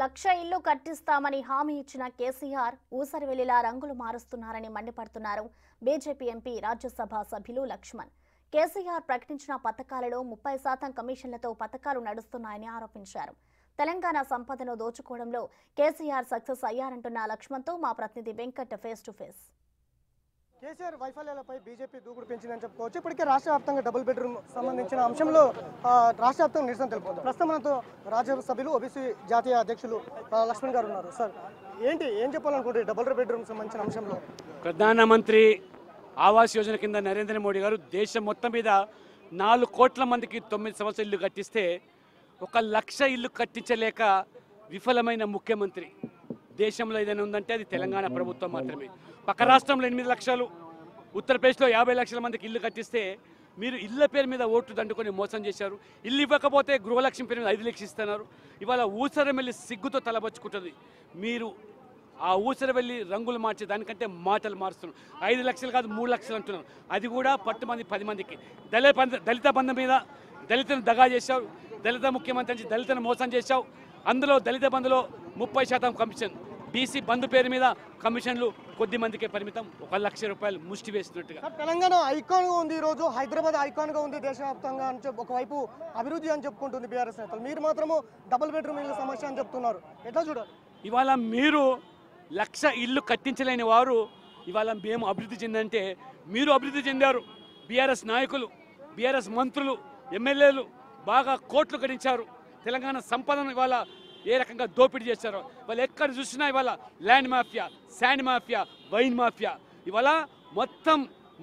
లక్ష ఇల్లు కట్టిస్తామని హామీ ఇచ్చిన కేసీఆర్ ఊసరివెల్లిలా రంగులు మారుస్తున్నారని మండిపడుతున్నారు. బీజేపీ ఎంపీ రాజ్యసభ సభ్యులు లక్ష్మణ్. కేసీఆర్ ప్రకటించిన పథకాలలో ముప్పై శాతం కమిషన్లతో పథకాలు నడుస్తున్నాయని ఆరోపించారు. తెలంగాణ సంపదను దోచుకోవడంలో కేసీఆర్ సక్సెస్ అయ్యారంటున్న లక్ష్మణ్తో మా ప్రతినిధి Venkat face to face. KCR వైఫల్యాలపై BJP దూకుడు పెంచిందని చెప్పుకోవచ్చు. ఇప్పటికే రాష్ట్ర వ్యాప్తంగా డబుల్ బెడ్రూమ్ సంబంధించిన అంశంలో రాష్ట్ర వ్యాప్తంగా నిరసన తెలుపుతుంది ప్రస్తుతం మనతో రాజ్యసభ్యులు ఓబీసీ జాతీయ అధ్యక్షులు లక్ష్మణ్ గారు ఉన్నారు. సార్ ఏంటి ఏం చెప్పాలనుకుంటే డబుల్ బెడ్రూమ్ సంబంధించిన అంశంలో? ప్రధానమంత్రి ఆవాస్ యోజన కింద నరేంద్ర మోడీ గారు దేశం మొత్తం మీద నాలుగు కోట్ల మందికి తొమ్మిది సంవత్సరాలు ఇల్లు కట్టిస్తే ఒక లక్ష ఇల్లు కట్టించలేక విఫలమైన ముఖ్యమంత్రి. దేశంలో ఏదైనా ఉందంటే అది తెలంగాణ ప్రభుత్వం మాత్రమే. పక్క రాష్ట్రంలో ఎనిమిది లక్షలు ఉత్తరప్రదేశ్లో యాభై లక్షల మందికి ఇల్లు కట్టిస్తే మీరు ఇళ్ళ పేరు మీద ఓట్లు దండుకొని మోసం చేశారు. ఇల్లు ఇవ్వకపోతే గృహలక్ష్మి పేరు మీద ఐదు లక్షలు ఇస్తున్నారు. ఇవాళ ఊసరమెల్లి సిగ్గుతో తలబచ్చుకుంటుంది. మీరు ఆ ఊసరవెల్లి వెళ్ళి రంగులు మార్చే దానికంటే మాటలు మారుస్తున్నారు. ఐదు లక్షలు కాదు మూడు లక్షలు అంటున్నారు. అది కూడా పట్టు మంది పది మందికి. దళిత దళిత బంధం మీద దళితులను దగా చేశావు. దళిత ముఖ్యమంత్రి నుంచి దళితను మోసం చేశావు. అందులో దళిత బంధులో ముప్పై శాతం కమిషన్. బీసీ బంధు పేరు మీద కమిషన్లు కొద్ది మందికే పరిమితం. ఒక లక్ష రూపాయలు ముష్టి వేసినట్టుగా సార్ తెలంగాణ ఐకాన్గా ఉంది ఈ రోజు హైదరాబాద్ ఐకాన్గా ఉంది దేశవ్యాప్తంగా అని చెప్పి ఒకవైపు అభివృద్ధి అని చెప్పుకుంటుంది బీఆర్ఎస్ నేతలు. మీరు మాత్రము డబుల్ బెడ్రూమ్ ఇల్లు సమస్య అని చెప్తున్నారు. ఎట్లా చూడాలి? ఇవాళ మీరు లక్ష ఇల్లు కట్టించలేని వారు ఇవాళ మేము అభివృద్ధి చెందంటే మీరు అభివృద్ధి చెందారు. బీఆర్ఎస్ నాయకులు బీఆర్ఎస్ మంత్రులు ఎమ్మెల్యేలు బాగా కోట్లు గడించారు తెలంగాణ సంపదను ఇవాళ ఏ రకంగా దోపిడీ చేశారో. వాళ్ళు ఎక్కడ చూసినా ఇవాళ land mafia sand mafia wine mafia. ఇవాళ మొత్తం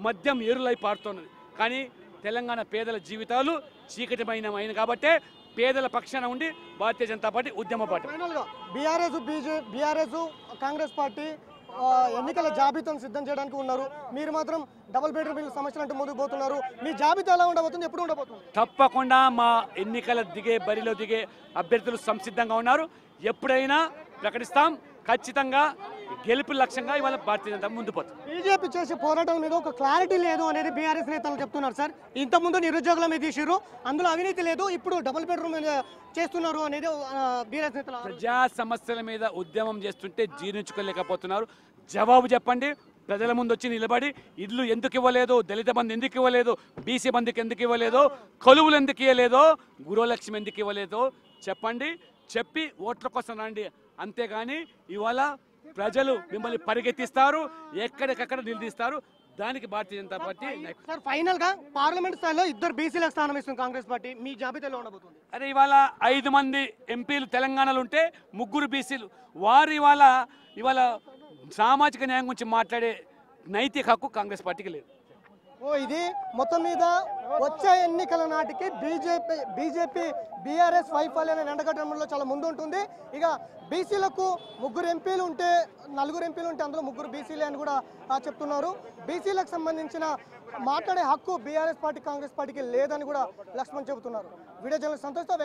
మద్యం ఎరులై పారుతున్నది కానీ తెలంగాణ పేదల జీవితాలు చీకటిమైన కాబట్టే పేదల పక్షాన ఉండి భారతీయ జనతా పార్టీ ఉద్యమ party. BRS బీజే BRS Congress party ఎన్నికల జాబితాను సిద్ధం చేయడానికి ఉన్నారు. మీరు మాత్రం డబుల్ బెడ్రూమ్ ఇల్లు సమస్యలు అంటూ ముందుకు పోతున్నారు. మీ జాబితా ఎలా ఉండబోతుంది? ఎప్పుడు ఉండబోతుంది? తప్పకుండా మా ఎన్నికల దిగే బరిలో దిగే అభ్యర్థులు సంసిద్ధంగా ఉన్నారు. ఎప్పుడైనా ప్రకటిస్తాం. ఖచ్చితంగా గెలుపు లక్ష్యంగా ఇవాళ భారతీయ జనతా ముందు పోతుంది. బీజేపీ చేసే పోరాటం మీద ఒక క్లారిటీ లేదు అనేది బీఆర్ఎస్ నేతలు చెప్తున్నారు సార్. ఇంతకుముందు నిరుద్యోగుల మీద తీసిర్రు అందులో అవినీతి లేదు ఇప్పుడు డబుల్ బెడ్రూమ్ చేస్తున్నారు అనేది బీఆర్ఎస్ నేతలు. ప్రజా సమస్యల మీద ఉద్యమం చేస్తుంటే జీర్ణించుకోలేకపోతున్నారు. జవాబు చెప్పండి ప్రజల ముందు వచ్చి నిలబడి ఇల్లు ఎందుకు ఇవ్వలేదు దళిత బంధు ఎందుకు ఇవ్వలేదు బీసీ బంధుకి ఎందుకు ఇవ్వలేదో కొలువులు ఎందుకు ఇవ్వలేదో గృహలక్ష్మి ఎందుకు ఇవ్వలేదో చెప్పండి చెప్పి ఓట్ల కోసం రండి. అంతేగాని ఇవాళ ప్రజలు మిమ్మల్ని పరిగెత్తిస్తారు ఎక్కడికక్కడ నిలదీస్తారు. దానికి భారతీయ జనతా పార్టీ సార్ ఫైనల్గా పార్లమెంట్ స్థాయిలో ఇద్దరు బీసీలకు స్థానం ఇస్తుంది కాంగ్రెస్ పార్టీ మీ జాబితాలో ఉండబోతుంది. అరే ఇవాళ ఐదు మంది ఎంపీలు తెలంగాణలో ఉంటే ముగ్గురు బీసీలు. వారు ఇవాళ ఇవాళ సామాజిక న్యాయం గురించి మాట్లాడే నైతిక హక్కు కాంగ్రెస్ పార్టీకి లేదు. ఓ ఇది మొత్తం మీద వచ్చే ఎన్నికల నాటికి బీజేపీ బీజేపీ బీఆర్ఎస్ వైఫల్యాన్ని ఎండగట్టడంలో చాలా ముందు ఉంటుంది ఇక బీసీలకు ముగ్గురు ఎంపీలు ఉంటే నలుగురు ఎంపీలు ఉంటే అందులో ముగ్గురు బీసీలే అని కూడా చెప్తున్నారు. బీసీలకు సంబంధించిన మాట్లాడే హక్కు బీఆర్ఎస్ పార్టీ కాంగ్రెస్ పార్టీకి లేదని కూడా లక్ష్మణ్ చెబుతున్నారు. Video journalist సంతోష్తో